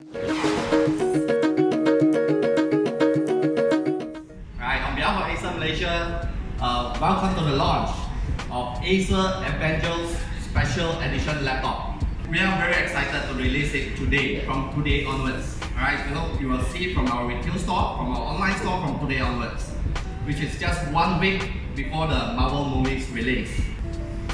Right, on behalf of Acer Malaysia, uh, welcome to the launch of Acer Avengers Special Edition laptop. We are very excited to release it today, from today onwards. Alright, you know, you will see from our retail store, from our online store from today onwards, which is just one week before the Marvel movies release.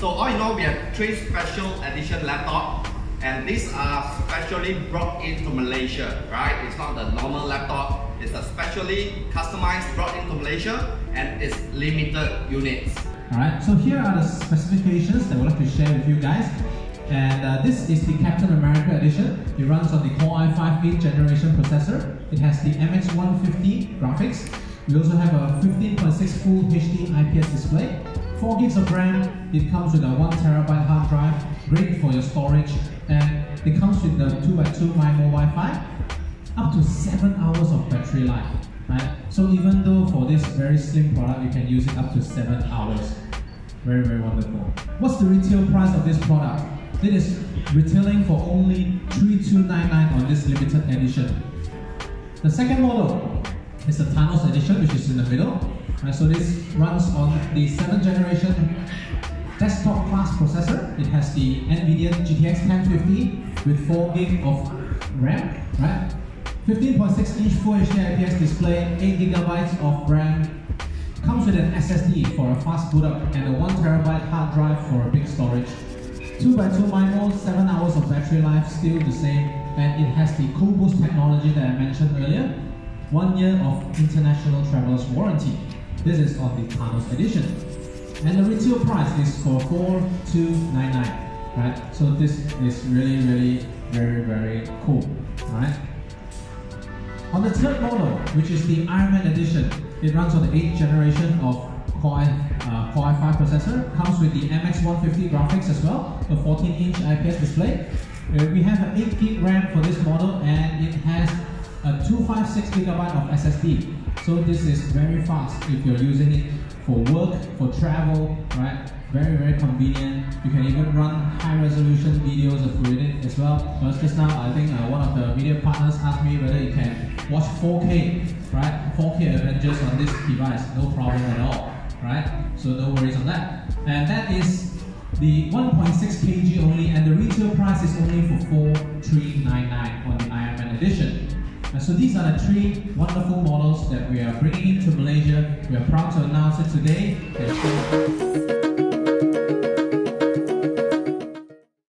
So all in all, we have three special edition laptop and these are specially brought into Malaysia, right? It's not the normal laptop, it's a specially customized brought into Malaysia and it's limited units. Alright, so here are the specifications that I would like to share with you guys. And uh, this is the Captain America edition. It runs on the Core i5 8th generation processor. It has the MX150 graphics. We also have a 15.6 Full HD IPS display. 4 gigs of RAM. It comes with a 1 terabyte hard drive, great for your storage. And it comes with the 2x2 MIMO Wi-Fi. Up to 7 hours of battery life. Right? So even though for this very slim product, you can use it up to 7 hours. Very, very wonderful. What's the retail price of this product? It is retailing for only 3299 on this limited edition. The second model is the Thanos edition, which is in the middle. Right, so this runs on the 7th generation desktop class processor. It has the NVIDIA GTX 1050 with 4 gig of RAM, right? 15.6 inch Full HD IPS display, 8 gigabytes of RAM. Comes with an SSD for a fast boot up and a 1 terabyte hard drive for a big storage. 2x2 MIMO, 7 hours of battery life, still the same, and it has the Cool Boost technology that I mentioned earlier. One year of international traveler's warranty. This is on the Thanos edition. And the retail price is for 4299 right? So this is really, really, very, very cool, right? On the third model, which is the Iron Man edition, it runs on the 8th generation of Core, uh, Core i5 processor, comes with the MX150 graphics as well, a 14-inch IPS display. Uh, we have an 8 gig RAM for this model and it has a 256 gigabyte of SSD. So this is very fast if you're using it for work, for travel, right? Very, very convenient. You can even run high resolution videos with it as well. Because just now, I think uh, one of the media partners asked me whether you can watch 4K, right? 4K Avengers on this device, no problem at all, right? So no worries on that. And that is the 1.6 kg only, and the retail price is only for 4399 on the Iron Man edition. And so these are the three wonderful models that we are bringing into Malaysia. We are proud to announce it today.